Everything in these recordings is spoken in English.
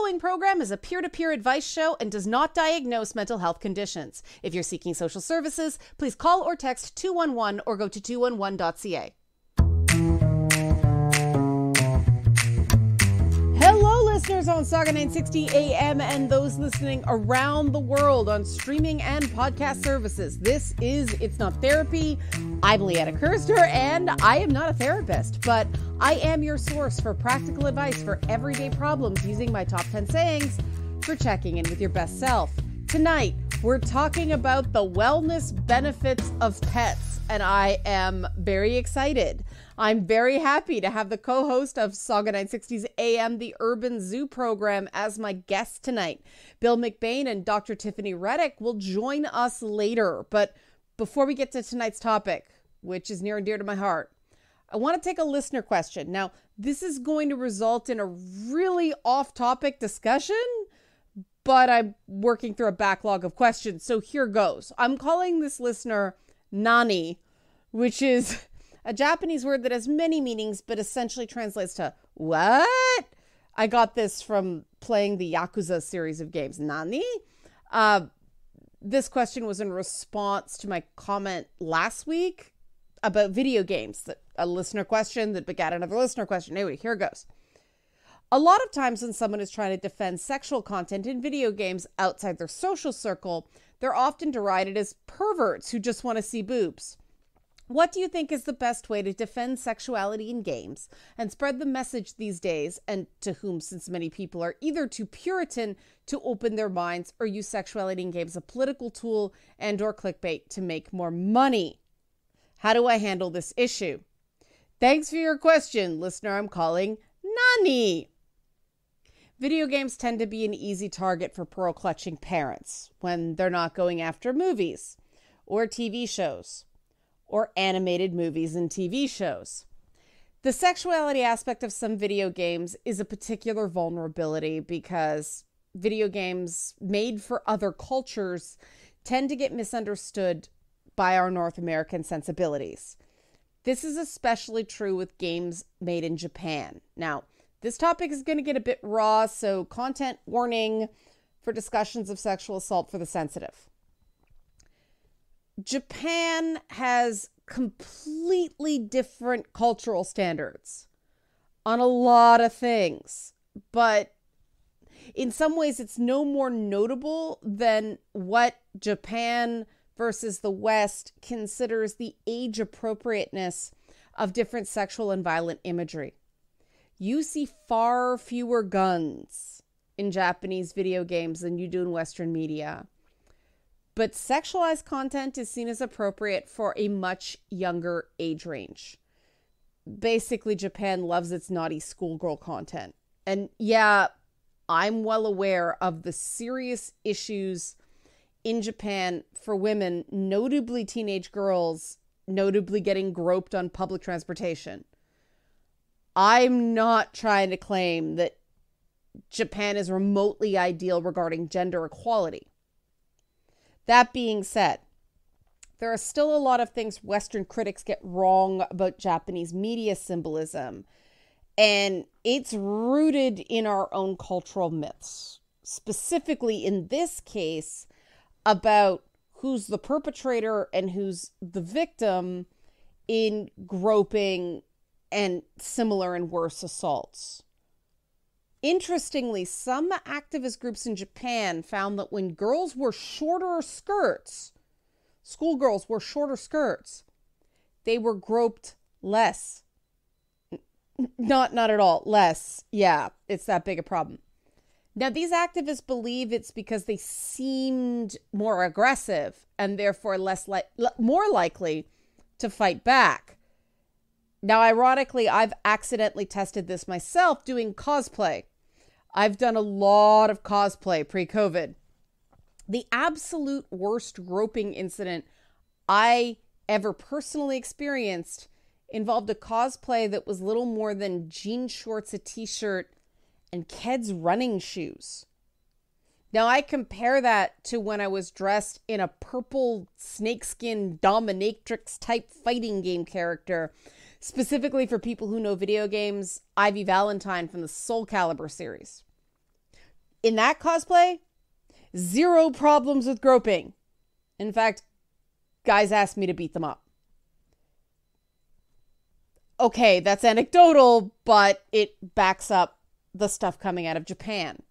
following program is a peer to peer advice show and does not diagnose mental health conditions. If you're seeking social services, please call or text 211 or go to 211.ca. Hello, listeners on Sauga 960 AM and those listening around the world on streaming and podcast services. This is It's Not Therapy. I'm Liana Kerzner, and I am not a therapist, but I am your source for practical advice for everyday problems using my top 10 sayings for checking in with your best self. Tonight, we're talking about the wellness benefits of pets, and I am very excited. I'm very happy to have the co host of Sauga 960's AM The Urban Zoo program as my guest tonight. Bill McBain and Dr. Tiffany Rennick will join us later. But before we get to tonight's topic, which is near and dear to my heart, I want to take a listener question. Now, this is going to result in a really off topic discussion, but I'm working through a backlog of questions. So here goes. I'm calling this listener Nani, which is a Japanese word that has many meanings but essentially translates to what? I got this from playing the Yakuza series of games. Nani? Uh, this question was in response to my comment last week about video games that a listener question that begat another listener question. Anyway, here it goes. A lot of times when someone is trying to defend sexual content in video games outside their social circle, they're often derided as perverts who just want to see boobs. What do you think is the best way to defend sexuality in games and spread the message these days, and to whom, since many people are either too Puritan to open their minds or use sexuality in games as a political tool and or clickbait to make more money? How do I handle this issue? Thanks for your question, listener. I'm calling Nani. Video games tend to be an easy target for pearl clutching parents when they're not going after movies or TV shows or animated movies and TV shows. The sexuality aspect of some video games is a particular vulnerability because video games made for other cultures tend to get misunderstood by our North American sensibilities. This is especially true with games made in Japan. Now, this topic is going to get a bit raw, so content warning for discussions of sexual assault for the sensitive. Japan has completely different cultural standards on a lot of things, but in some ways, it's no more notable than what Japan versus the West considers the age appropriateness of different sexual and violent imagery. You see far fewer guns in Japanese video games than you do in Western media but sexualized content is seen as appropriate for a much younger age range. Basically, Japan loves its naughty schoolgirl content. And yeah, I'm well aware of the serious issues in Japan for women, notably teenage girls, notably getting groped on public transportation. I'm not trying to claim that Japan is remotely ideal regarding gender equality. That being said, there are still a lot of things Western critics get wrong about Japanese media symbolism, and it's rooted in our own cultural myths. Specifically, in this case, about who's the perpetrator and who's the victim in groping and similar and worse assaults. Interestingly, some activist groups in Japan found that when girls wore shorter skirts, schoolgirls wore shorter skirts, they were groped less. Not not at all, less. Yeah, it's that big a problem. Now, these activists believe it's because they seemed more aggressive and therefore less like more likely to fight back. Now, ironically, I've accidentally tested this myself doing cosplay. I've done a lot of cosplay pre COVID. The absolute worst groping incident I ever personally experienced involved a cosplay that was little more than jean shorts, a t shirt, and Keds running shoes. Now, I compare that to when I was dressed in a purple snakeskin dominatrix type fighting game character specifically for people who know video games, Ivy Valentine from the Soul Calibur series. in that cosplay, zero problems with groping. In fact, guys asked me to beat them up. Okay, that's anecdotal, but it backs up the stuff coming out of Japan.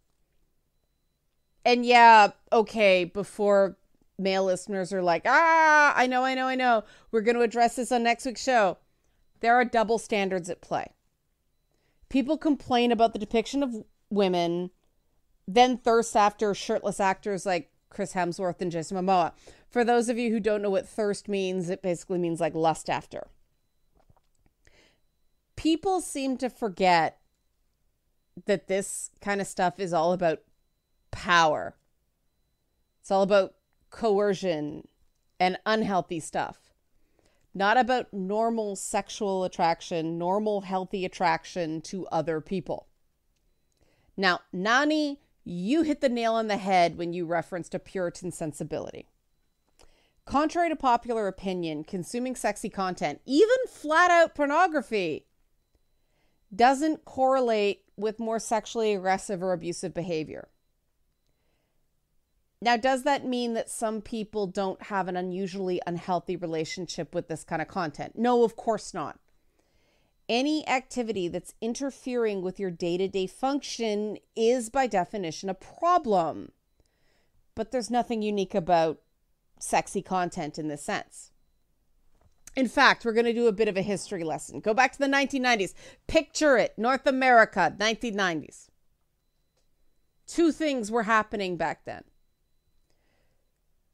And yeah, okay, before male listeners are like, ah, I know, I know, I know. We're going to address this on next week's show. There are double standards at play. People complain about the depiction of women, then thirst after shirtless actors like Chris Hemsworth and Jason Momoa. For those of you who don't know what thirst means, it basically means like lust after. People seem to forget that this kind of stuff is all about power. It's all about coercion and unhealthy stuff. Not about normal sexual attraction, normal healthy attraction to other people. Now, Nani, you hit the nail on the head when you referenced a Puritan sensibility. Contrary to popular opinion, consuming sexy content, even flat out pornography, doesn't correlate with more sexually aggressive or abusive behavior. Now, does that mean that some people don't have an unusually unhealthy relationship with this kind of content? No, of course not. Any activity that's interfering with your day to day function is, by definition, a problem. But there's nothing unique about sexy content in this sense. In fact, we're going to do a bit of a history lesson. Go back to the 1990s. Picture it North America, 1990s. Two things were happening back then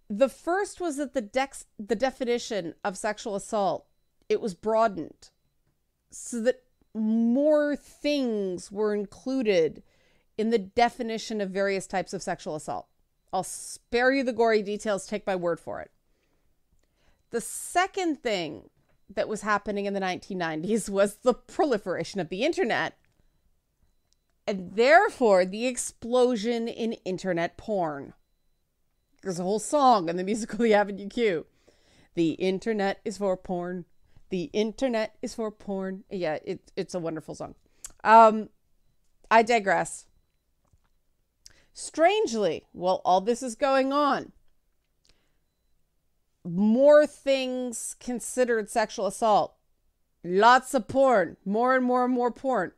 the first was that the dex the definition of sexual assault it was broadened so that more things were included in the definition of various types of sexual assault. I'll spare you the gory details, take my word for it. The second thing that was happening in the 1990s was the proliferation of the internet and therefore the explosion in internet porn. There's a whole song in the musical The Avenue Q. The internet is for porn. The internet is for porn. Yeah, it, it's a wonderful song. Um, I digress. Strangely, while all this is going on, more things considered sexual assault. Lots of porn, more and more and more porn.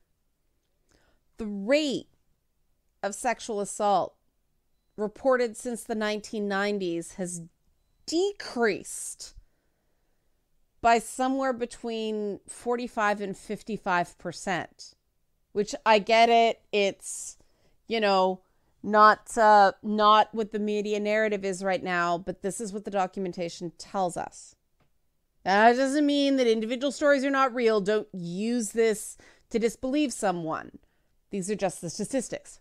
The rate of sexual assault reported since the 1990s has decreased by somewhere between 45 and 55%, which I get it. It's, you know, not uh, not what the media narrative is right now, but this is what the documentation tells us. That doesn't mean that individual stories are not real. Don't use this to disbelieve someone. These are just the statistics.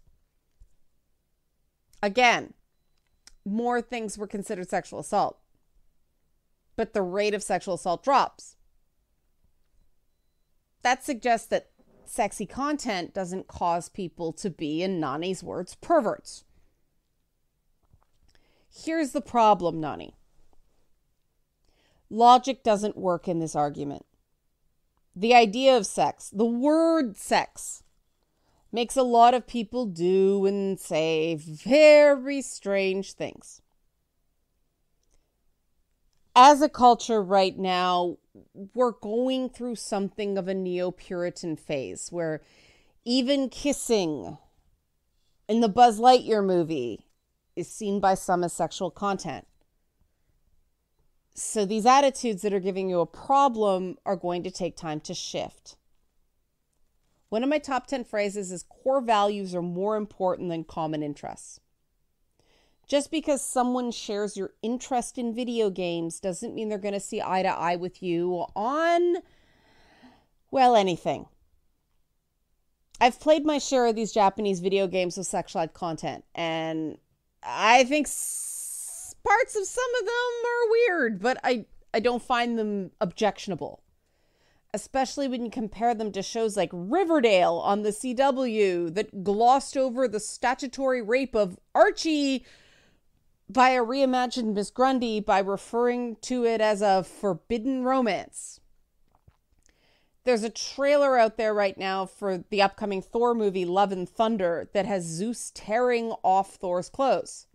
Again, more things were considered sexual assault, but the rate of sexual assault drops. That suggests that sexy content doesn't cause people to be, in Nani's words, perverts. Here's the problem, Nani. Logic doesn't work in this argument. The idea of sex, the word sex, makes a lot of people do and say very strange things. As a culture right now, we're going through something of a neo Puritan phase where even kissing in the Buzz Lightyear movie is seen by some as sexual content. So these attitudes that are giving you a problem are going to take time to shift. One of my top 10 phrases is core values are more important than common interests. Just because someone shares your interest in video games doesn't mean they're going to see eye to eye with you on, well, anything. I've played my share of these Japanese video games with sexualized content, and I think s- parts of some of them are weird, but I, I don't find them objectionable especially when you compare them to shows like Riverdale on the CW that glossed over the statutory rape of Archie via reimagined Miss Grundy by referring to it as a forbidden romance. There's a trailer out there right now for the upcoming Thor movie, Love and Thunder, that has Zeus tearing off Thor's clothes.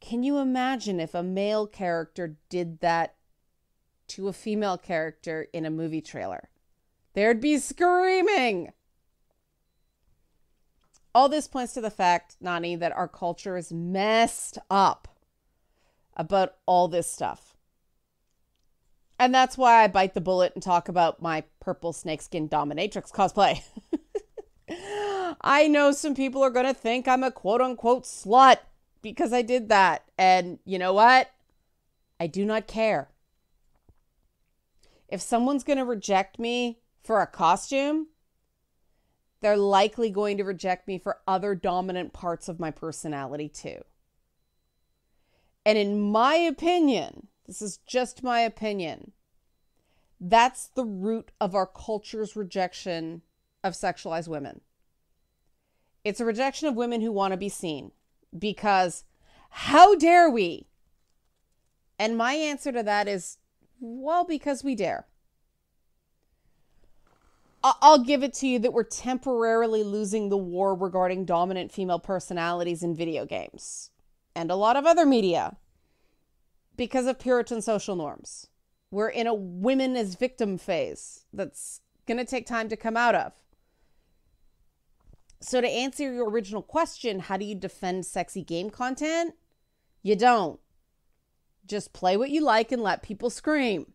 Can you imagine if a male character did that to a female character in a movie trailer? There'd be screaming. All this points to the fact, Nani, that our culture is messed up about all this stuff. And that's why I bite the bullet and talk about my purple snakeskin dominatrix cosplay. I know some people are going to think I'm a quote unquote slut because I did that. And you know what? I do not care. If someone's going to reject me for a costume, they're likely going to reject me for other dominant parts of my personality too. And in my opinion, this is just my opinion, that's the root of our culture's rejection of sexualized women. It's a rejection of women who want to be seen because how dare we? And my answer to that is well, because we dare. I'll give it to you that we're temporarily losing the war regarding dominant female personalities in video games and a lot of other media because of Puritan social norms. We're in a women as victim phase that's going to take time to come out of. So, to answer your original question, how do you defend sexy game content? You don't. Just play what you like and let people scream.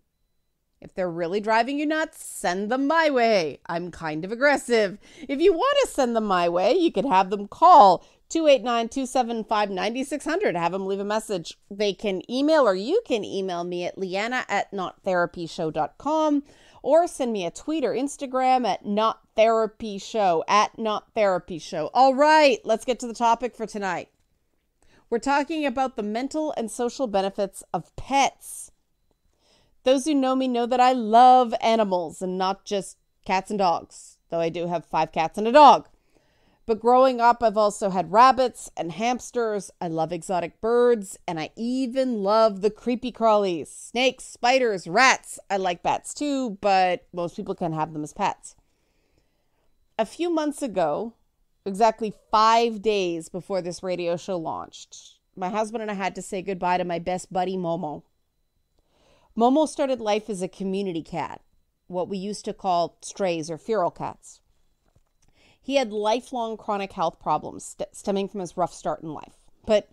If they're really driving you nuts, send them my way. I'm kind of aggressive. If you want to send them my way, you could have them call 289 275 9600. Have them leave a message. They can email or you can email me at liana at nottherapyshow.com or send me a tweet or Instagram at nottherapyshow, at nottherapyshow. All right, let's get to the topic for tonight. We're talking about the mental and social benefits of pets. Those who know me know that I love animals and not just cats and dogs, though I do have five cats and a dog. But growing up, I've also had rabbits and hamsters. I love exotic birds, and I even love the creepy crawlies snakes, spiders, rats. I like bats too, but most people can't have them as pets. A few months ago, exactly five days before this radio show launched, my husband and I had to say goodbye to my best buddy, Momo. Momo started life as a community cat, what we used to call strays or feral cats. He had lifelong chronic health problems st- stemming from his rough start in life. But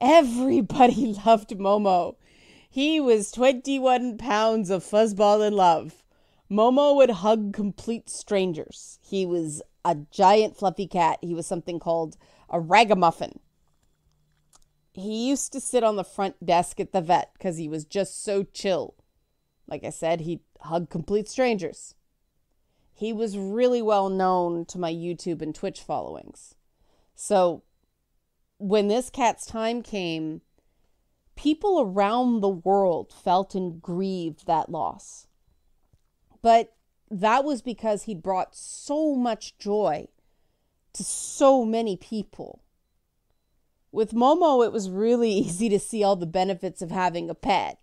everybody loved Momo. He was 21 pounds of fuzzball in love. Momo would hug complete strangers. He was a giant fluffy cat. He was something called a ragamuffin he used to sit on the front desk at the vet because he was just so chill. Like I said, he'd hug complete strangers. He was really well known to my YouTube and Twitch followings. So when this cat's time came, people around the world felt and grieved that loss. But that was because he brought so much joy to so many people. With Momo, it was really easy to see all the benefits of having a pet,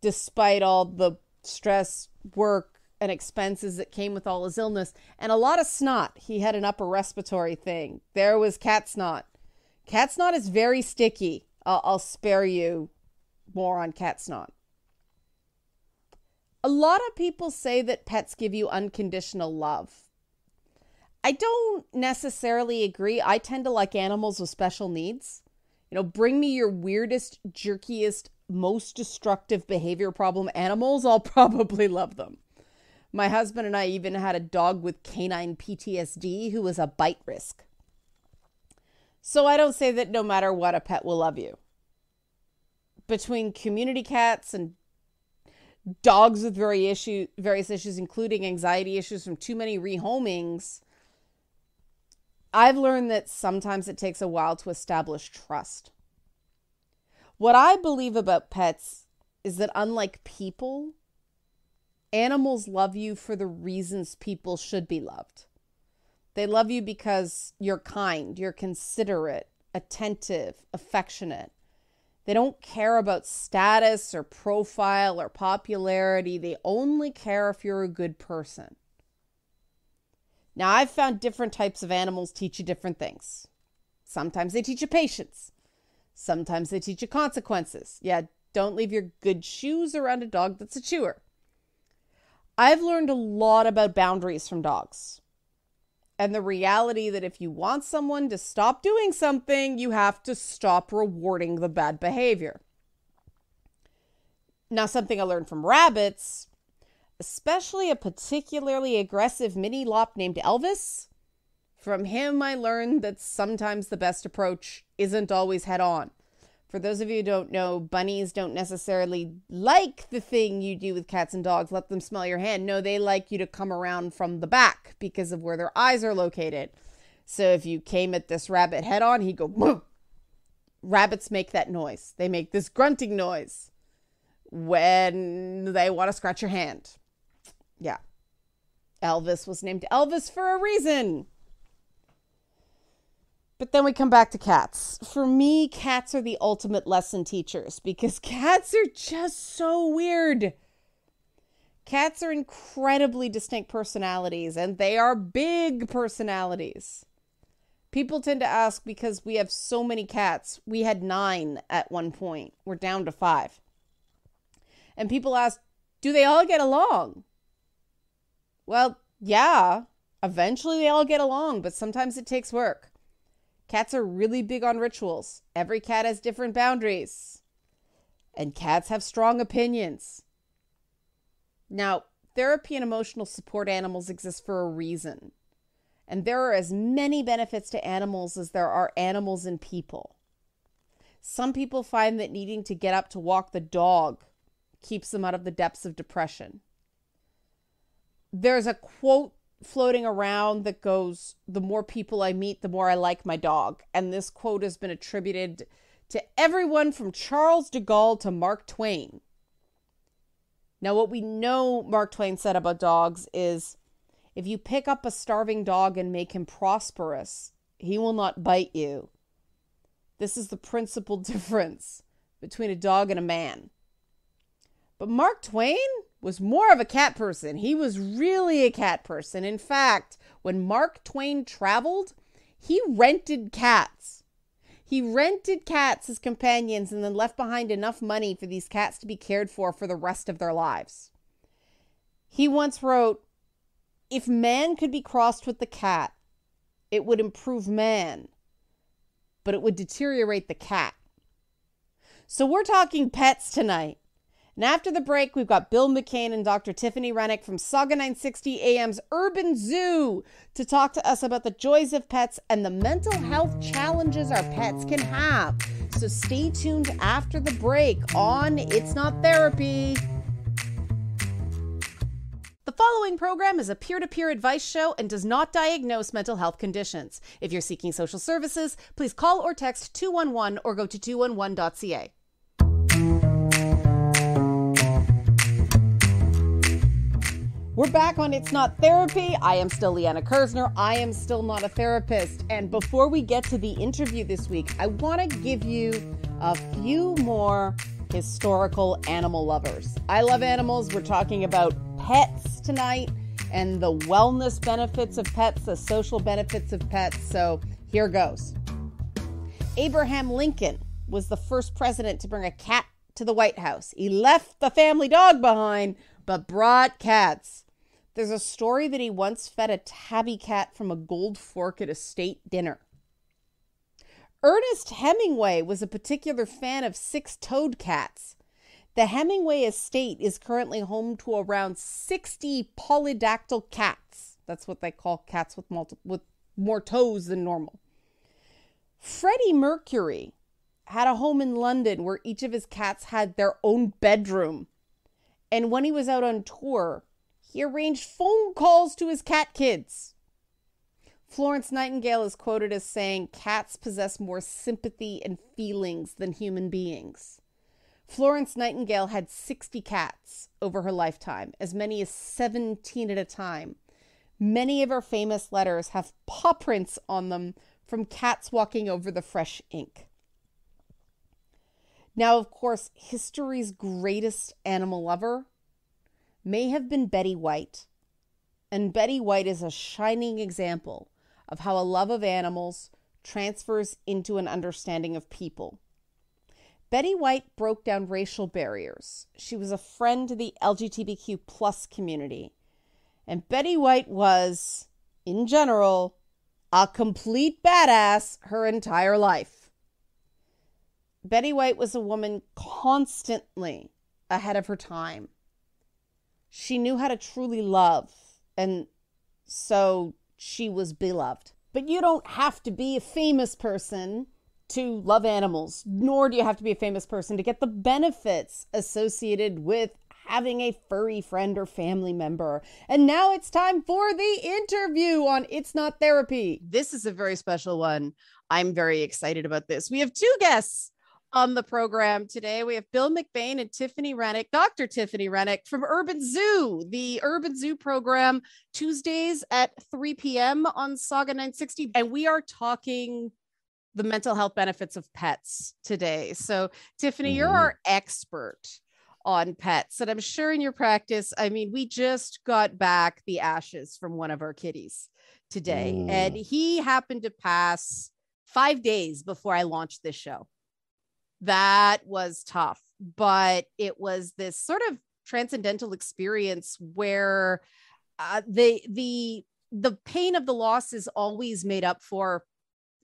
despite all the stress, work, and expenses that came with all his illness, and a lot of snot. He had an upper respiratory thing. There was cat snot. Cat snot is very sticky. I'll, I'll spare you more on cat snot. A lot of people say that pets give you unconditional love. I don't necessarily agree. I tend to like animals with special needs. You know, bring me your weirdest, jerkiest, most destructive behavior problem animals, I'll probably love them. My husband and I even had a dog with canine PTSD who was a bite risk. So I don't say that no matter what, a pet will love you. Between community cats and dogs with very issue, various issues, including anxiety issues from too many rehomings, I've learned that sometimes it takes a while to establish trust. What I believe about pets is that unlike people, animals love you for the reasons people should be loved. They love you because you're kind, you're considerate, attentive, affectionate. They don't care about status or profile or popularity. They only care if you're a good person. Now, I've found different types of animals teach you different things. Sometimes they teach you patience. Sometimes they teach you consequences. Yeah, don't leave your good shoes around a dog that's a chewer. I've learned a lot about boundaries from dogs and the reality that if you want someone to stop doing something, you have to stop rewarding the bad behavior. Now, something I learned from rabbits, especially a particularly aggressive mini lop named Elvis, from him I learned that sometimes the best approach isn't always head on. For those of you who don't know, bunnies don't necessarily like the thing you do with cats and dogs, let them smell your hand. No, they like you to come around from the back because of where their eyes are located. So if you came at this rabbit head on, he'd go, Whoa! rabbits make that noise. They make this grunting noise when they want to scratch your hand. Yeah. Elvis was named Elvis for a reason. But then we come back to cats. For me, cats are the ultimate lesson teachers because cats are just so weird. Cats are incredibly distinct personalities and they are big personalities. People tend to ask because we have so many cats. We had nine at one point, we're down to five. And people ask, do they all get along? Well, yeah, eventually they all get along, but sometimes it takes work. Cats are really big on rituals. Every cat has different boundaries. And cats have strong opinions. Now, therapy and emotional support animals exist for a reason. And there are as many benefits to animals as there are animals and people. Some people find that needing to get up to walk the dog keeps them out of the depths of depression. There's a quote floating around that goes, The more people I meet, the more I like my dog. And this quote has been attributed to everyone from Charles de Gaulle to Mark Twain. Now, what we know Mark Twain said about dogs is if you pick up a starving dog and make him prosperous, he will not bite you. This is the principal difference between a dog and a man. But Mark Twain was more of a cat person. He was really a cat person. In fact, when Mark Twain traveled, he rented cats. He rented cats as companions and then left behind enough money for these cats to be cared for for the rest of their lives. He once wrote, If man could be crossed with the cat, it would improve man, but it would deteriorate the cat. So we're talking pets tonight. And after the break, we've got Bill McBain and Dr. Tiffany Rennick from Sauga 960 AM's Urban Zoo to talk to us about the joys of pets and the mental health challenges our pets can have. So stay tuned after the break on It's Not Therapy. The following program is a peer to peer advice show and does not diagnose mental health conditions. If you're seeking social services, please call or text 211 or go to 211.ca. We're back on It's Not Therapy. I am still Liana Kerzner. I am still not a therapist. And before we get to the interview this week, I want to give you a few more historical animal lovers. I love animals. We're talking about pets tonight and the wellness benefits of pets, the social benefits of pets. So here goes. Abraham Lincoln was the first president to bring a cat to the White House. He left the family dog behind, but brought cats. There's a story that he once fed a tabby cat from a gold fork at a state dinner. Ernest Hemingway was a particular fan of six toed cats. The Hemingway estate is currently home to around 60 polydactyl cats. That's what they call cats with, multi- with more toes than normal. Freddie Mercury had a home in London where each of his cats had their own bedroom. And when he was out on tour, he arranged phone calls to his cat kids. Florence Nightingale is quoted as saying, Cats possess more sympathy and feelings than human beings. Florence Nightingale had 60 cats over her lifetime, as many as 17 at a time. Many of her famous letters have paw prints on them from cats walking over the fresh ink. Now, of course, history's greatest animal lover may have been Betty White. And Betty White is a shining example of how a love of animals transfers into an understanding of people. Betty White broke down racial barriers. She was a friend to the LGBTQ plus community. And Betty White was, in general, a complete badass her entire life. Betty White was a woman constantly ahead of her time. She knew how to truly love, and so she was beloved. But you don't have to be a famous person to love animals, nor do you have to be a famous person to get the benefits associated with having a furry friend or family member. And now it's time for the interview on It's Not Therapy. This is a very special one. I'm very excited about this. We have two guests on the program today. We have Bill McBain and Tiffany Rennick, Dr. Tiffany Rennick from Urban Zoo, the Urban Zoo program, Tuesdays at 3 p.m. on Sauga 960. And we are talking the mental health benefits of pets today. So, Tiffany, mm-hmm. you're our expert on pets. And I'm sure in your practice, I mean, we just got back the ashes from one of our kitties today, mm. and he happened to pass five days before I launched this show. That was tough, but it was this sort of transcendental experience where uh, the the the pain of the loss is always made up for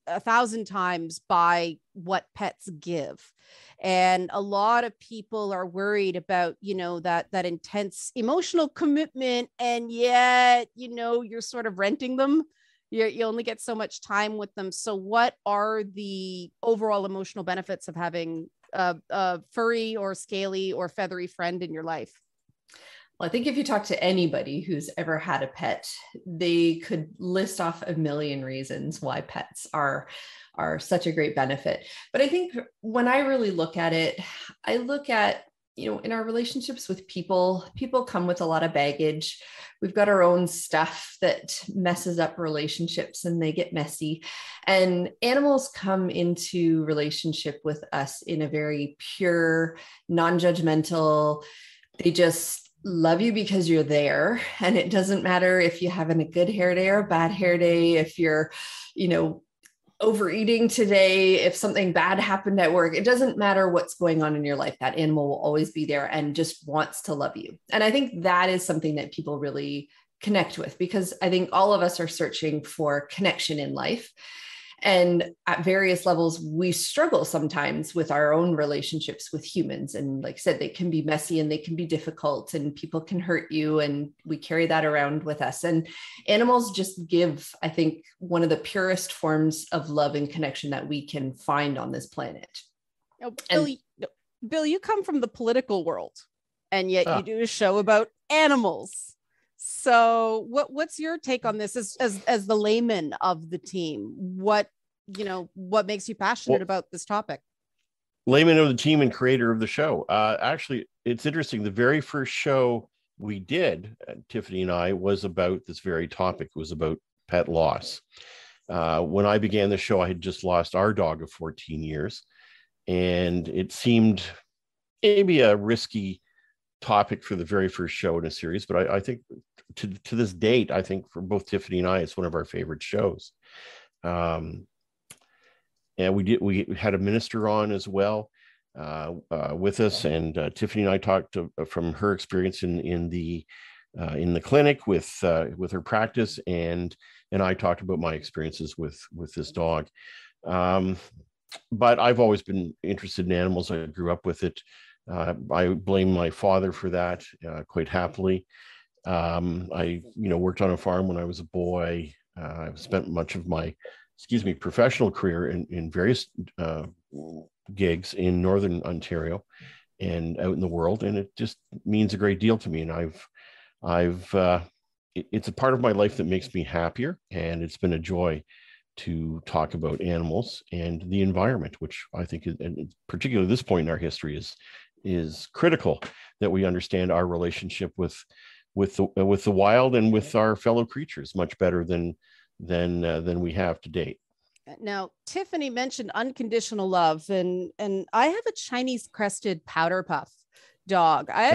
a thousand times by what pets give. And a lot of people are worried about you know that that intense emotional commitment and yet you know you're sort of renting them you you only get so much time with them so what are the overall emotional benefits of having a, a furry or scaly or feathery friend in your life well, I think if you talk to anybody who's ever had a pet, they could list off a million reasons why pets are are such a great benefit. But I think when I really look at it, I look at you know in our relationships with people people come with a lot of baggage. We've got our own stuff that messes up relationships and they get messy. And animals come into relationship with us in a very pure non-judgmental they just love you because you're there. And it doesn't matter if you're having a good hair day or a bad hair day if you're you know overeating today if something bad happened at work it doesn't matter what's going on in your life that animal will always be there and just wants to love you. And i think that is something that people really connect with because i think all of us are searching for connection in life and at various levels we struggle sometimes with our own relationships with humans. And like i said they can be messy and they can be difficult and people can hurt you and we carry that around with us. And animals just give i think one of the purest forms of love and connection that we can find on this planet. Oh, bill, and, bill you come from the political world and yet you ah. do a show about animals so what what's your take on this as as as the layman of the team? What you know, what makes you passionate well, about this topic? Layman of the team and creator of the show. Uh, actually, it's interesting. The very first show we did, uh, Tiffany and I, was about this very topic. It was about pet loss. Uh, when I began the show, I had just lost our dog of 14 years, and it seemed maybe a risky topic for the very first show in a series, but I, I, think to to this date, I think for both Tiffany and I, it's one of our favorite shows. Um, and we did we had a minister on as well uh, uh, with us, and uh, Tiffany and I talked to, uh, from her experience in in the uh, in the clinic with uh, with her practice, and and I talked about my experiences with with this dog. Um, but I've always been interested in animals. I grew up with it. Uh, I blame my father for that uh, quite happily. Um, I, you know, worked on a farm when I was a boy. Uh, I've spent much of my, excuse me, professional career in, in various uh, gigs in Northern Ontario and out in the world, and it just means a great deal to me. And I've, I've, uh, it, it's a part of my life that makes me happier, and it's been a joy to talk about animals and the environment, which I think, is, and particularly this point in our history, is is critical that we understand our relationship with with the uh, with the wild and with our fellow creatures much better than than uh, than we have to date. Now, Tiffany mentioned unconditional love, and and I have a Chinese crested powder puff dog. I,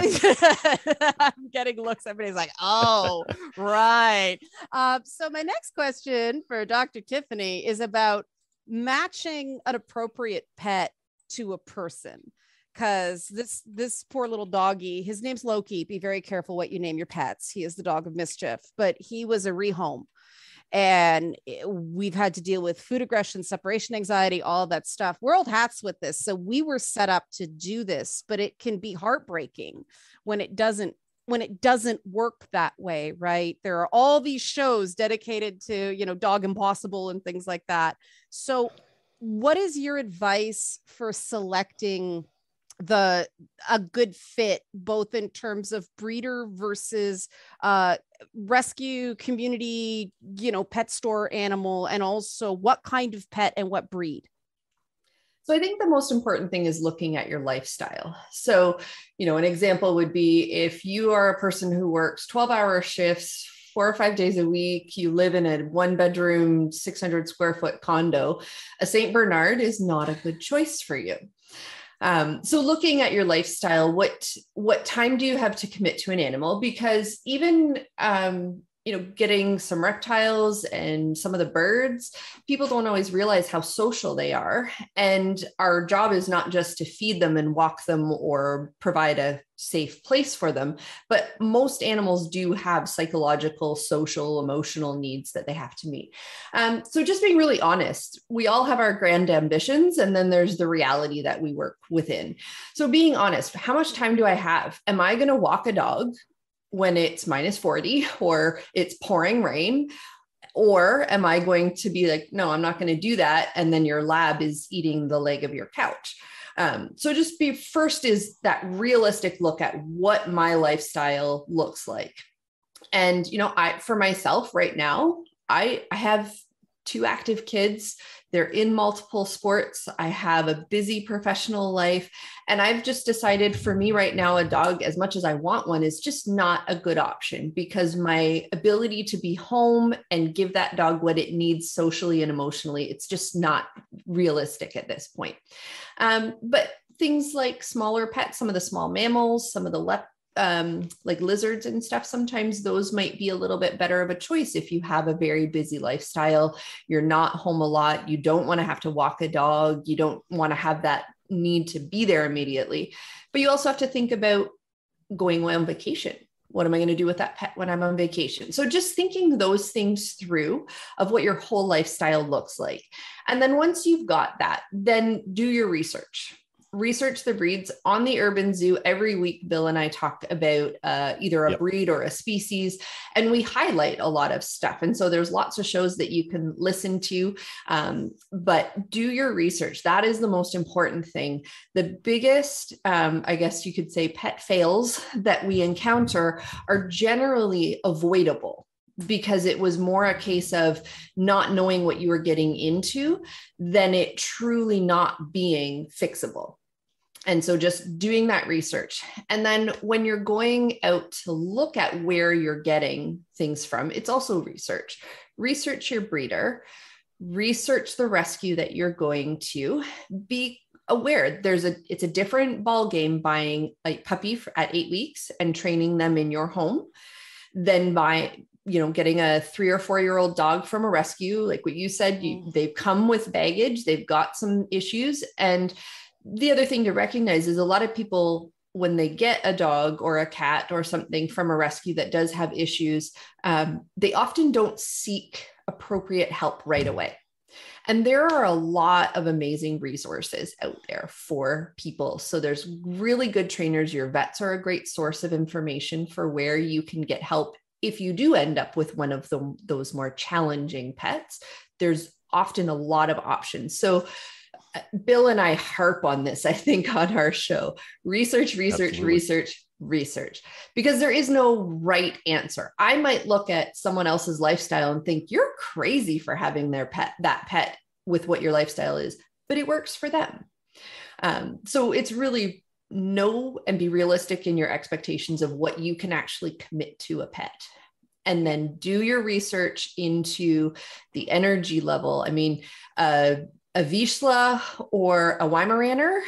am getting looks. Everybody's like, oh, right. Uh, so my next question for Dr. Tiffany is about matching an appropriate pet to a person because this this poor little doggy his name's loki be very careful what you name your pets. He is the dog of mischief but he was a rehome. And eh, we've had to deal with food aggression separation anxiety all that stuff. We're old hats with this so we were set up to do this but it can be heartbreaking when it doesn't when it doesn't work that way right? There are all these shows dedicated to you know dog impossible and things like that. So what is your advice for selecting the a good fit both in terms of breeder versus uh rescue community you know pet store animal and also what kind of pet and what breed so I think the most important thing is looking at your lifestyle. So, you know, an example would be if you are a person who works 12 hour shifts, four or five days a week, you live in a one bedroom, 600 square foot condo, a St. Bernard is not a good choice for you. Um, so looking at your lifestyle, what what time do you have to commit to an animal? Because even um, you know getting some reptiles and some of the birds people don't always realize how social they are. And our job is not just to feed them and walk them or provide a safe place for them but most animals do have psychological social emotional needs that they have to meet. Um, so just being really honest we all have our grand ambitions and then there's the reality that we work within. So being honest how much time do i have? Am i going to walk a dog when it's minus 40 or it's pouring rain? Or am I going to be like, no, I'm not going to do that. And then your lab is eating the leg of your couch. Um, so just be first is that realistic look at what my lifestyle looks like. And, you know, I, for myself right now, I, I have two active kids. They're in multiple sports. I have a busy professional life. And I've just decided for me right now, a dog, as much as I want one, is just not a good option because my ability to be home and give that dog what it needs socially and emotionally, it's just not realistic at this point. Um, but things like smaller pets, some of the small mammals, some of the lep- um, like lizards and stuff, sometimes those might be a little bit better of a choice if you have a very busy lifestyle. You're not home a lot. You don't want to have to walk a dog. You don't want to have that need to be there immediately. But you also have to think about going on vacation. What am I going to do with that pet when I'm on vacation? So, just thinking those things through of what your whole lifestyle looks like. And then once you've got that, then do your research research the breeds on the urban zoo every week bill and i talk about uh, either a yep. breed or a species and we highlight a lot of stuff and so there's lots of shows that you can listen to um, but do your research that is the most important thing the biggest um, i guess you could say pet fails that we encounter are generally avoidable because it was more a case of not knowing what you were getting into than it truly not being fixable. And so just doing that research. And then when you're going out to look at where you're getting things from, it's also research. Research your breeder, research the rescue that you're going to, be aware there's a it's a different ball game buying a puppy at 8 weeks and training them in your home than by you know getting a three or four year old dog from a rescue like what you said you, mm. they've come with baggage they've got some issues and the other thing to recognize is a lot of people when they get a dog or a cat or something from a rescue that does have issues um, they often don't seek appropriate help right away and there are a lot of amazing resources out there for people. So there's really good trainers. Your vets are a great source of information for where you can get help if you do end up with one of the, those more challenging pets, there's often a lot of options. So, Bill and I harp on this, I think, on our show research, research, Absolutely. research, research, because there is no right answer. I might look at someone else's lifestyle and think, you're crazy for having their pet, that pet with what your lifestyle is, but it works for them. Um, so, it's really know and be realistic in your expectations of what you can actually commit to a pet and then do your research into the energy level. I mean, uh, a Vizsla or a Weimaraner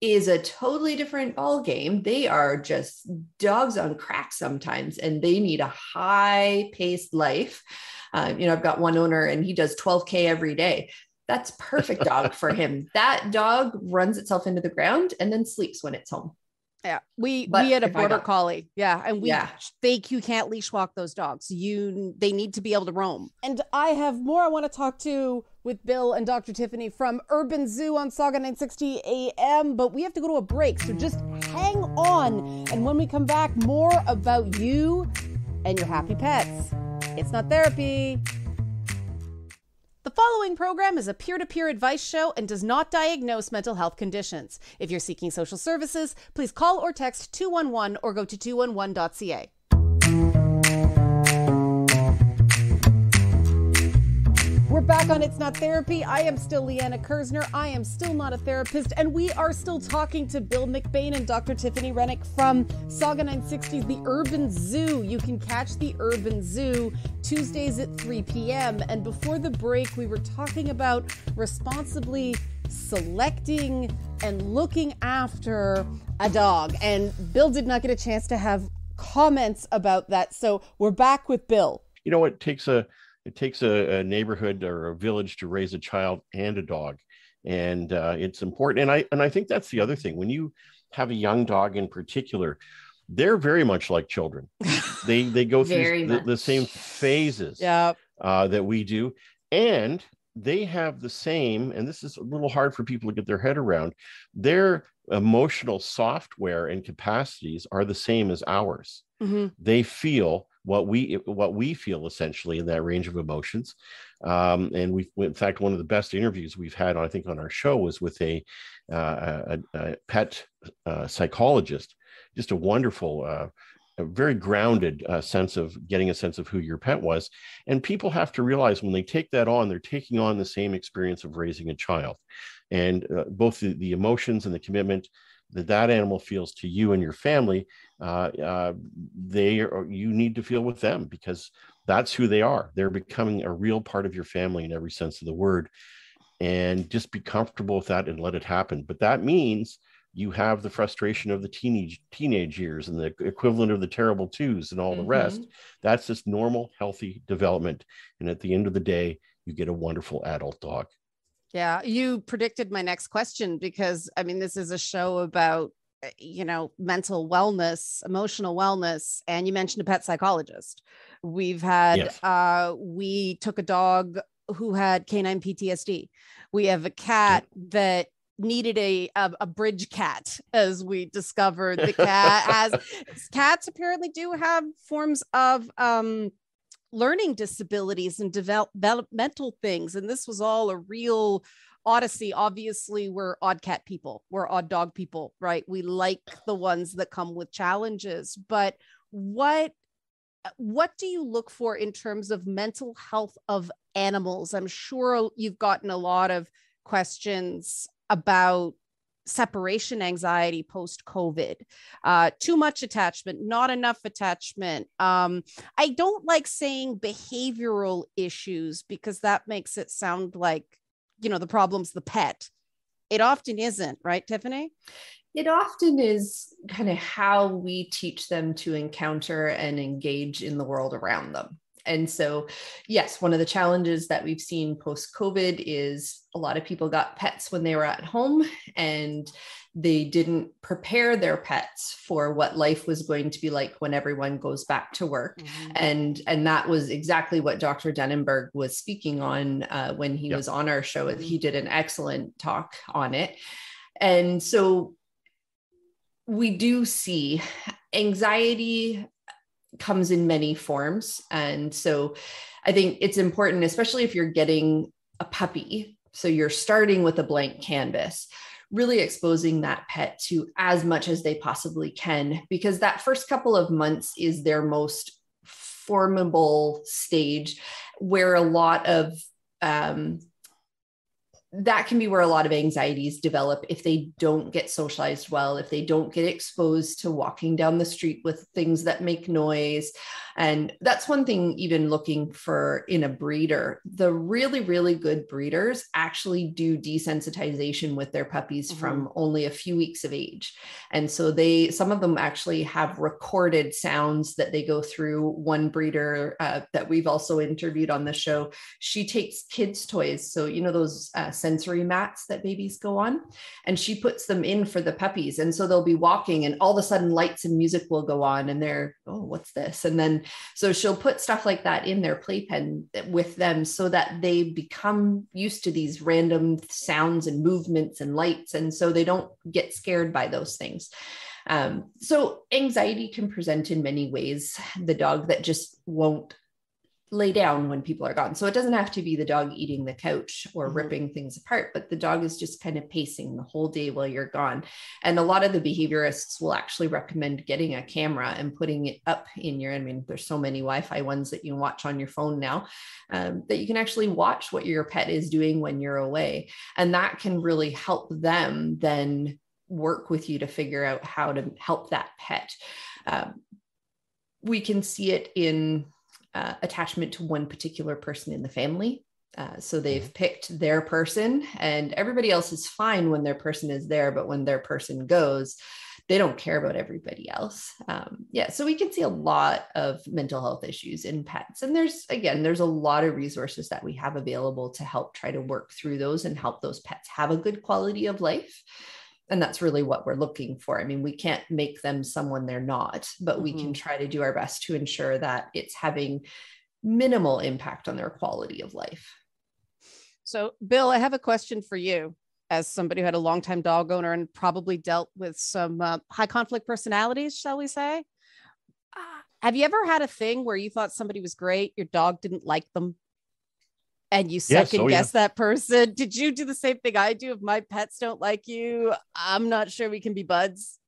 is a totally different ball game. They are just dogs on crack sometimes, and they need a high paced life. Uh, you know, I've got one owner and he does 12K every day. That's perfect dog for him. That dog runs itself into the ground and then sleeps when it's home. Yeah, we but we had a border collie. Yeah, and we yeah. think you can't leash walk those dogs. You they need to be able to roam. And I have more I want to talk to with Bill and Dr. Tiffany from Urban Zoo on Sauga 960 AM, but we have to go to a break. So just hang on. And when we come back, more about you and your happy pets. It's not therapy. The following program is a peer to peer advice show and does not diagnose mental health conditions. If you're seeking social services, please call or text 211 or go to 211.ca. We're back on It's Not Therapy. I am still Liana Kerzner. I am still not a therapist. And we are still talking to Bill McBain and Dr. Tiffany Rennick from Sauga 960's The Urban Zoo. You can catch The Urban Zoo Tuesdays at 3 p.m. And before the break, we were talking about responsibly selecting and looking after a dog. And Bill did not get a chance to have comments about that. So we're back with Bill. You know, it takes a it takes a, a, neighborhood or a village to raise a child and a dog. And uh, it's important and i and i think that's the other thing. When you have a young dog in particular they're very much like children. They they go through the, the, same phases yep. uh, that we do. And they have the same and this is a little hard for people to get their head around their emotional software and capacities are the same as ours. Mm-hmm. they feel what we what we feel essentially in that range of emotions. Um, and we in fact one of the best interviews we've had i think on our show was with a uh, a, a, pet uh, psychologist. Just a wonderful uh, a very grounded uh, sense of getting a sense of who your pet was. And people have to realize when they take that on they're taking on the same experience of raising a child. And uh, both the, the emotions and the commitment that that animal feels to you and your family, uh, uh, they are, you need to feel with them because that's who they are. They're becoming a real part of your family in every sense of the word, and just be comfortable with that and let it happen. But that means you have the frustration of the teenage teenage years and the equivalent of the terrible twos and all mm-hmm. the rest. That's just normal, healthy development. And at the end of the day, you get a wonderful adult dog. Yeah, you predicted my next question because I mean, this is a show about, eh, you know, mental wellness, emotional wellness, and you mentioned a pet psychologist. We've had, yes. uh, we took a dog who had canine PTSD. We have a cat that needed a, a, a bridge cat as we discovered the cat has cats apparently do have forms of um learning disabilities and develop, developmental things. And this was all a real odyssey. Obviously, we're odd cat people, we're odd dog people, right? We like the ones that come with challenges. But what what do you look for in terms of mental health of animals? I'm sure you've gotten a lot of questions about separation anxiety post COVID, uh, too much attachment, not enough attachment. Um, I don't like saying behavioral issues because that makes it sound like, you know, the problem's the pet. It often isn't, right, Tiffany? It often is kind of how we teach them to encounter and engage in the world around them. And so, yes, one of the challenges that we've seen post COVID is a lot of people got pets when they were at home and they didn't prepare their pets for what life was going to be like when everyone goes back to work mm-hmm. and and that was exactly what dr Denenberg was speaking on uh, when he yep. was on our show he did an excellent talk on it and so we do see anxiety comes in many forms. And so I think it's important, especially if you're getting a puppy. So you're starting with a blank canvas, really exposing that pet to as much as they possibly can, because that first couple of months is their most formable stage where a lot of um, that can be where a lot of anxieties develop if they don't get socialized well, if they don't get exposed to walking down the street with things that make noise. And that's one thing, even looking for in a breeder. The really, really good breeders actually do desensitization with their puppies mm-hmm. from only a few weeks of age. And so they, some of them actually have recorded sounds that they go through. One breeder uh, that we've also interviewed on the show, she takes kids' toys. So, you know, those uh, sensory mats that babies go on, and she puts them in for the puppies. And so they'll be walking, and all of a sudden, lights and music will go on, and they're, oh, what's this? And then so she'll put stuff like that in their playpen with them so that they become used to these random sounds and movements and lights. And so they don't get scared by those things. Um, so anxiety can present in many ways. The dog that just won't lay down when people are gone. So it doesn't have to be the dog eating the couch or mm-hmm. ripping things apart, but the dog is just kind of pacing the whole day while you're gone. And a lot of the behaviorists will actually recommend getting a camera and putting it up in your, I mean, there's so many Wi Fi ones that you can watch on your phone now um, that you can actually watch what your pet is doing when you're away. And that can really help them then work with you to figure out how to help that pet. Um, we can see it in uh, attachment to one particular person in the family. Uh, so they've mm-hmm. picked their person, and everybody else is fine when their person is there, but when their person goes, they don't care about everybody else. Um, yeah, so we can see a lot of mental health issues in pets, and there's again, there's a lot of resources that we have available to help try to work through those and help those pets have a good quality of life and that's really what we're looking for. I mean, we can't make them someone they're not, but we mm-hmm. can try to do our best to ensure that it's having minimal impact on their quality of life. So, Bill, I have a question for you as somebody who had a longtime dog owner and probably dealt with some uh, high conflict personalities, shall we say? Uh, have you ever had a thing where you thought somebody was great, your dog didn't like them, and you second yes, oh, guess yeah. that person. Did you do the same thing I do? If my pets don't like you, I'm not sure we can be buds.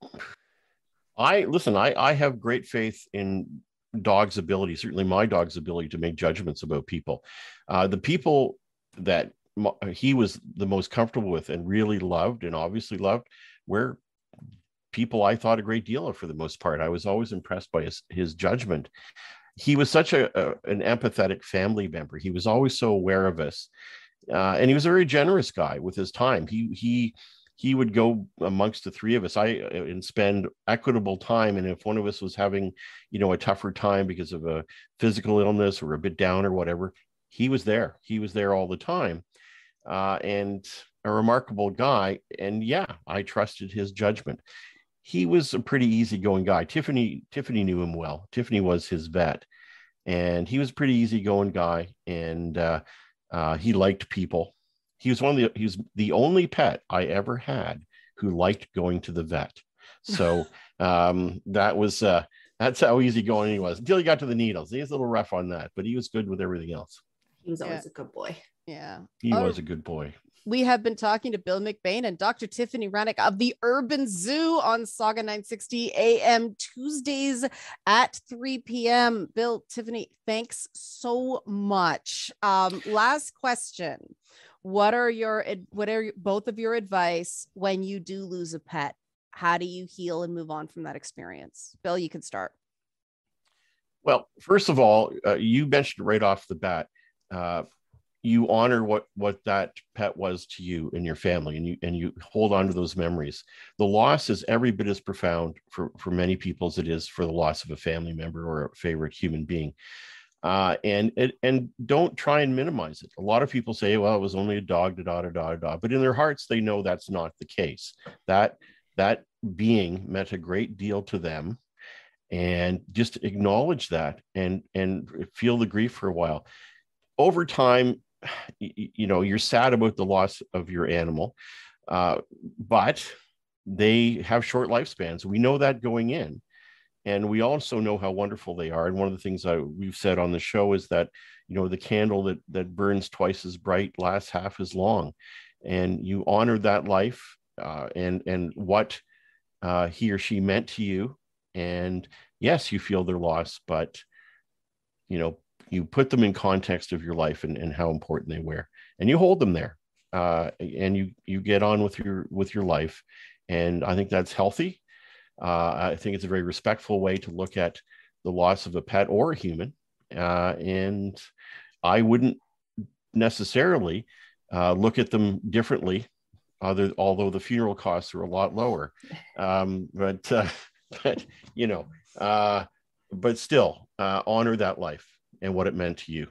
I listen, I, I have great faith in dog's ability, certainly my dog's ability to make judgments about people. Uh, the people that he was the most comfortable with and really loved and obviously loved were people I thought a great deal of for the most part. I was always impressed by his, his judgment he was such a, a, an empathetic family member. He was always so aware of us, uh, and he was a very generous guy with his time. He he he would go amongst the three of us I uh, and spend equitable time. And if one of us was having, you know, a tougher time because of a physical illness or a bit down or whatever, he was there. He was there all the time, uh, and a remarkable guy. And yeah, I trusted his judgment he was a pretty easygoing guy. Tiffany Tiffany knew him well. Tiffany was his vet, and he was a pretty easygoing guy. And uh, uh, he liked people. He was one of the he was the only pet I ever had who liked going to the vet. So um, that was uh, that's how easygoing he was until he got to the needles. He was a little rough on that, but he was good with everything else. He was always yeah. a good boy. Yeah, he oh, was a good boy we have been talking to Bill McBain and Dr. Tiffany Rennick of the Urban Zoo on Sauga 960 AM Tuesdays at 3 p.m. Bill, Tiffany, thanks so much. Um, last question. What are your what are both of your advice when you do lose a pet? How do you heal and move on from that experience? Bill, you can start. Well, first of all, uh, you mentioned right off the bat, uh, you honor what what that pet was to you and your family and you and you hold on to those memories the loss is every bit as profound for for many people as it is for the loss of a family member or a favorite human being uh, and, and don't try and minimize it. A lot of people say, "Well, it was only a dog, da da da da da," but in their hearts, they know that's not the case. That that being meant a great deal to them, and just acknowledge that and and feel the grief for a while. Over time, you know you're sad about the loss of your animal uh, but they have short lifespans. We know that going in. And we also know how wonderful they are. And one of the things I, we've said on the show is that you know the candle that that burns twice as bright lasts half as long. And you honor that life uh, and and what uh, he or she meant to you. And yes you feel their loss but you know you put them in context of your life and, and how important they were and you hold them there uh, and you you get on with your with your life, and I think that's healthy. Uh, I think it's a very respectful way to look at the loss of a pet or a human, uh, and I wouldn't necessarily uh, look at them differently. Other, although the funeral costs are a lot lower, um, but uh, but you know, uh, but still honor that life and what it meant to you.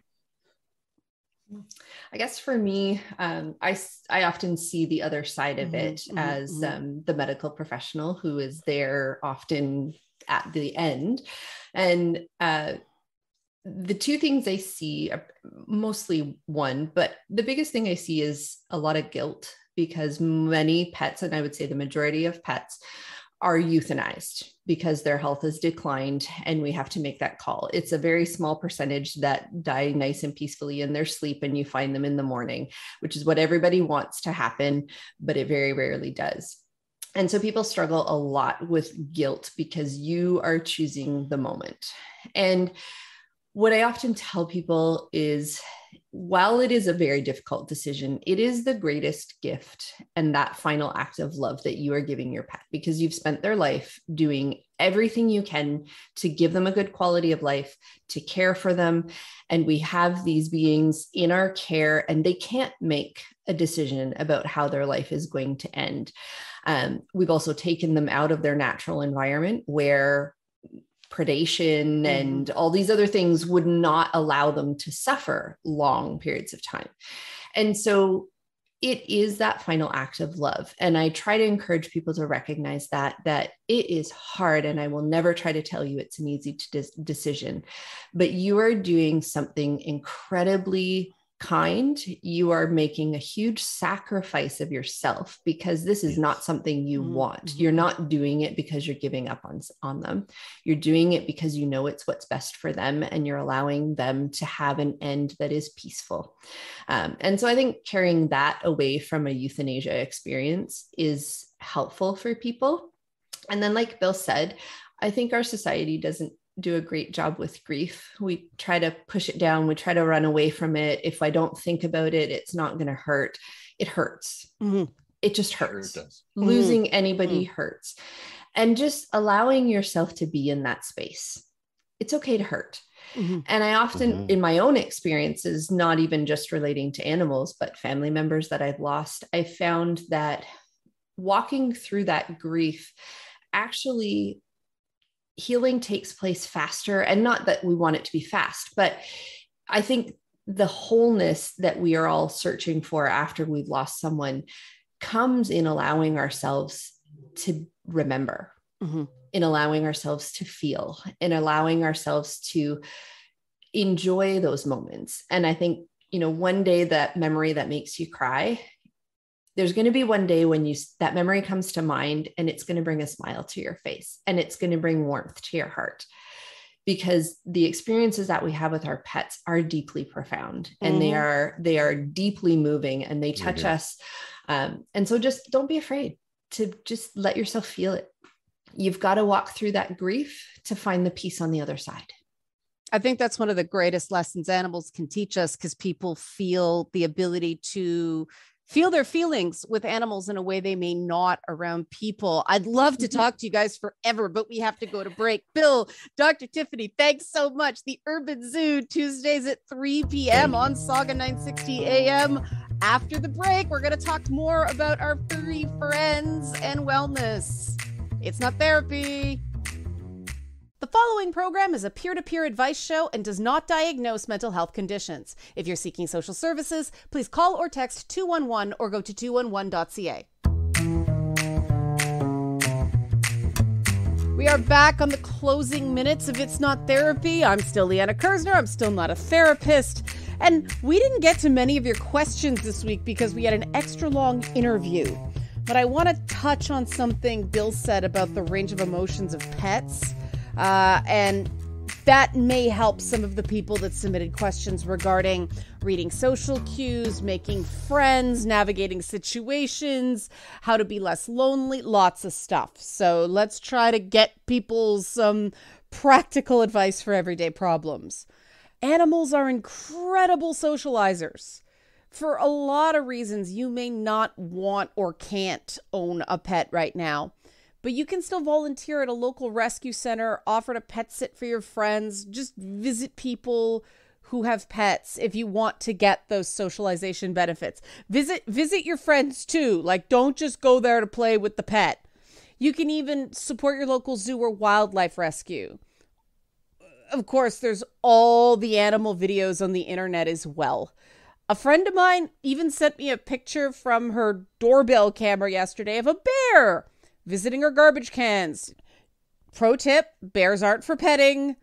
I guess for me, um, I, I often see the other side of mm-hmm, it mm-hmm, as mm-hmm. Um, the medical professional who is there often at the end. And uh, the two things I see are mostly one, but the biggest thing I see is a lot of guilt because many pets, and I would say the majority of pets, are euthanized because their health has declined and we have to make that call. It's a very small percentage that die nice and peacefully in their sleep and you find them in the morning, which is what everybody wants to happen, but it very rarely does. And so people struggle a lot with guilt because you are choosing the moment. And what I often tell people is while it is a very difficult decision, it is the greatest gift and that final act of love that you are giving your pet because you've spent their life doing everything you can to give them a good quality of life, to care for them. And we have these beings in our care, and they can't make a decision about how their life is going to end. Um, we've also taken them out of their natural environment where predation mm-hmm. and all these other things would not allow them to suffer long periods of time. And so it is that final act of love and i try to encourage people to recognize that that it is hard and i will never try to tell you it's an easy decision but you are doing something incredibly kind, you are making a huge sacrifice of yourself because this is not something you mm-hmm. want. You're not doing it because you're giving up on, on them. You're doing it because you know it's what's best for them and you're allowing them to have an end that is peaceful. Um, and so I think carrying that away from a euthanasia experience is helpful for people. And then, like Bill said, I think our society doesn't do a great job with grief. We try to push it down, we try to run away from it. If I don't think about it, it's not going to hurt. It hurts. Mm-hmm. It just hurts. Sure it Losing mm-hmm. anybody mm-hmm. hurts. And just allowing yourself to be in that space. It's okay to hurt. Mm-hmm. And I often, mm-hmm. in my own experiences, not even just relating to animals, but family members that I've lost, I found that walking through that grief actually healing takes place faster and not that we want it to be fast but i think the wholeness that we are all searching for after we've lost someone comes in allowing ourselves to remember mm-hmm. in allowing ourselves to feel in allowing ourselves to enjoy those moments and i think you know one day that memory that makes you cry there's going to be one day when you that memory comes to mind and it's going to bring a smile to your face and it's going to bring warmth to your heart because the experiences that we have with our pets are deeply profound and mm-hmm. they are they are deeply moving and they touch mm-hmm. us um, and so just don't be afraid to just let yourself feel it you've got to walk through that grief to find the peace on the other side I think that's one of the greatest lessons animals can teach us because people feel the ability to feel their feelings with animals in a way they may not around people. I'd love to mm-hmm. talk to you guys forever, but we have to go to break. Bill, Dr. Tiffany, thanks so much. The Urban Zoo, Tuesdays at 3 p.m. on Sauga 960 AM. After the break, we're going to talk more about our furry friends and wellness. It's not therapy. Following program is a peer to peer advice show and does not diagnose mental health conditions. If you're seeking social services, please call or text 211 or go to 211.ca. We are back on the closing minutes of It's Not Therapy. I'm still Liana Kerzner. I'm still not a therapist. And we didn't get to many of your questions this week because we had an extra long interview. But I want to touch on something Bill said about the range of emotions of pets. Uh, and that may help some of the people that submitted questions regarding reading social cues, making friends, navigating situations, how to be less lonely, lots of stuff. So let's try to get people some practical advice for everyday problems. Animals are incredible socializers. For a lot of reasons, you may not want or can't own a pet right now, but you can still volunteer at a local rescue center, offer to pet sit for your friends, just visit people who have pets if you want to get those socialization benefits. Visit visit your friends too. Like don't just go there to play with the pet. You can even support your local zoo or wildlife rescue. Of course, there's all the animal videos on the internet as well. A friend of mine even sent me a picture from her doorbell camera yesterday of a bear visiting her garbage cans. Pro tip bears aren't for petting.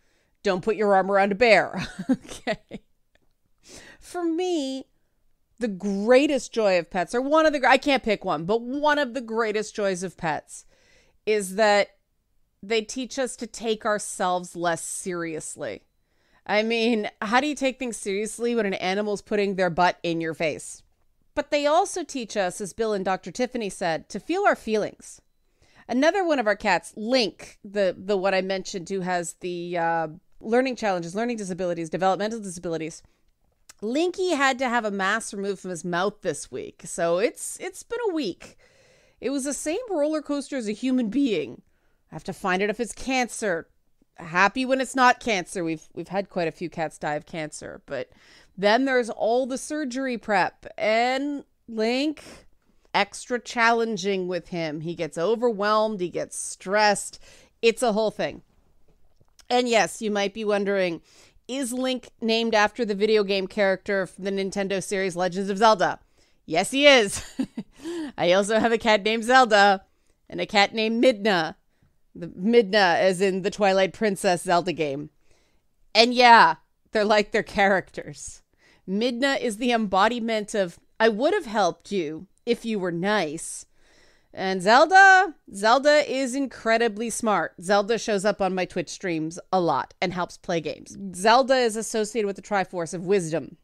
Don't put your arm around a bear. okay. For me, the greatest joy of pets, or one of the, I can't pick one, but one of the greatest joys of pets is that they teach us to take ourselves less seriously. I mean, how do you take things seriously when an animal's putting their butt in your face? But they also teach us, as Bill and Dr. Tiffany said, to feel our feelings. Another one of our cats, Link, the the one I mentioned, who has the uh, learning challenges, learning disabilities, developmental disabilities. Linky had to have a mask removed from his mouth this week, so it's it's been a week. It was the same roller coaster as a human being. I have to find out if it's cancer. Happy when it's not cancer. We've we've had quite a few cats die of cancer, but then there's all the surgery prep and Link extra challenging with him. He gets overwhelmed, he gets stressed. It's a whole thing. And yes, you might be wondering is Link named after the video game character from the Nintendo series Legends of Zelda? Yes, he is. I also have a cat named Zelda and a cat named Midna. The Midna, as in the Twilight Princess Zelda game. And yeah, they're like their characters. Midna is the embodiment of I would have helped you if you were nice. And Zelda, Zelda is incredibly smart. Zelda shows up on my Twitch streams a lot and helps play games. Zelda is associated with the Triforce of Wisdom.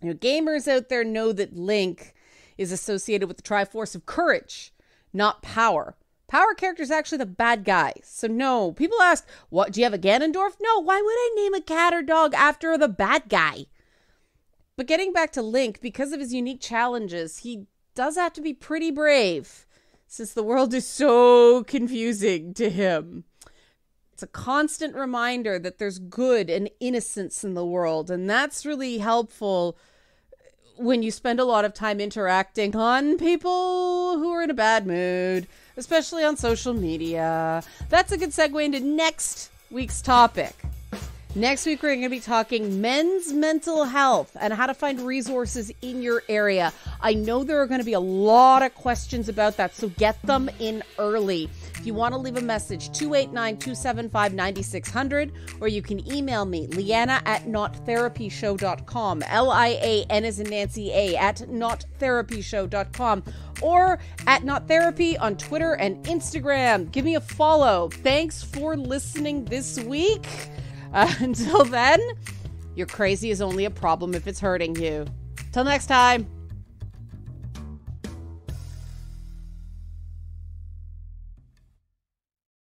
You know, gamers out there know that Link is associated with the Triforce of Courage, not power. Power character is actually the bad guy. So no, people ask, "What do you have a Ganondorf?" No, why would I name a cat or dog after the bad guy? But getting back to Link, because of his unique challenges, he does have to be pretty brave since the world is so confusing to him. It's a constant reminder that there's good and innocence in the world, and that's really helpful when you spend a lot of time interacting on people who are in a bad mood, especially on social media. That's a good segue into next week's topic. Next week, we're going to be talking men's mental health and how to find resources in your area. I know there are going to be a lot of questions about that, so get them in early. If you want to leave a message, 289 275 9600, or you can email me, Liana at nottherapyshow.com, L I A N is in Nancy A, at nottherapyshow.com, or at nottherapy on Twitter and Instagram. Give me a follow. Thanks for listening this week. Uh, until then, your crazy is only a problem if it's hurting you. Till next time.